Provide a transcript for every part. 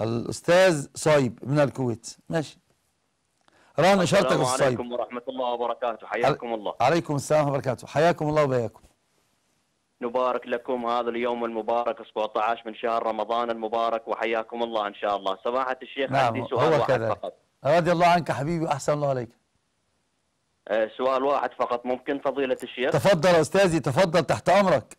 الأستاذ صايب من الكويت. ماشي. رهن اشارتك يا السلام عليكم ورحمة الله وبركاته. حياكم الله. عليكم السلام وبركاته. حياكم الله وبياكم. نبارك لكم هذا اليوم المبارك 17 من شهر رمضان المبارك وحياكم الله إن شاء الله. سماحة الشيخ نعم عندي سؤال واحد كذلك. فقط. رضي الله عنك حبيبي واحسن الله عليك. آه، سؤال واحد فقط ممكن فضيلة الشيخ؟ تفضل أستاذي تفضل تحت أمرك.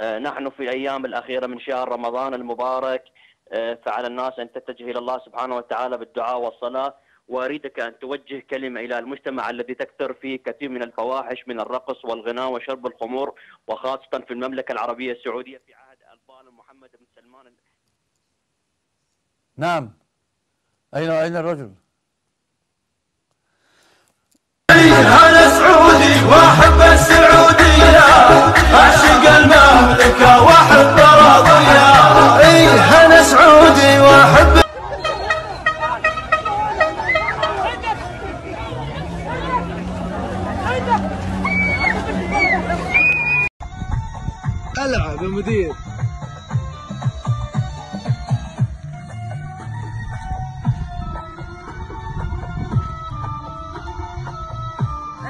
آه، نحن في الأيام الأخيرة من شهر رمضان المبارك فعلى الناس أن تتجه إلى الله سبحانه وتعالى بالدعاء والصلاة وأريدك أن توجه كلمة إلى المجتمع الذي تكثر فيه كثير من الفواحش من الرقص والغناء وشرب الخمور وخاصة في المملكة العربية السعودية في عهد الظالم محمد بن سلمان. نعم. اين أين الرجل؟ ألعب يا مدير.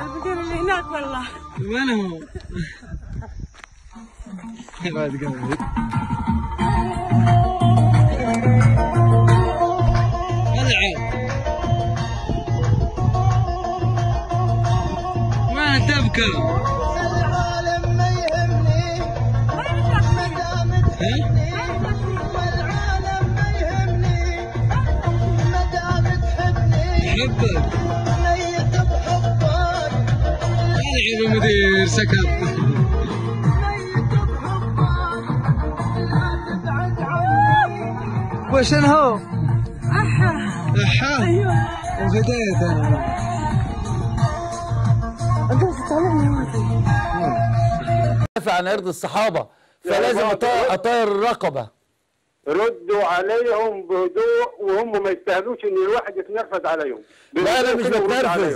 المدير اللي هناك والله. وين هو؟ بعد قبل. ألعب. وين تبكى؟ العالم ما يهمني ما دام تحبني والعالم ما يهمني ما دام تحبني يحبك ميت بحبك العب يا مدير سكت. ميت بحبك لا تبعد عني وش هو؟ أحا. أحا. أيوه وفديت عن ارض الصحابة فلازم أطير الرقبة. ردوا عليهم بهدوء وهم ما يستاهلوش إن الواحد يتنرفز عليهم. لا أنا مش بتنرفز. عليهم.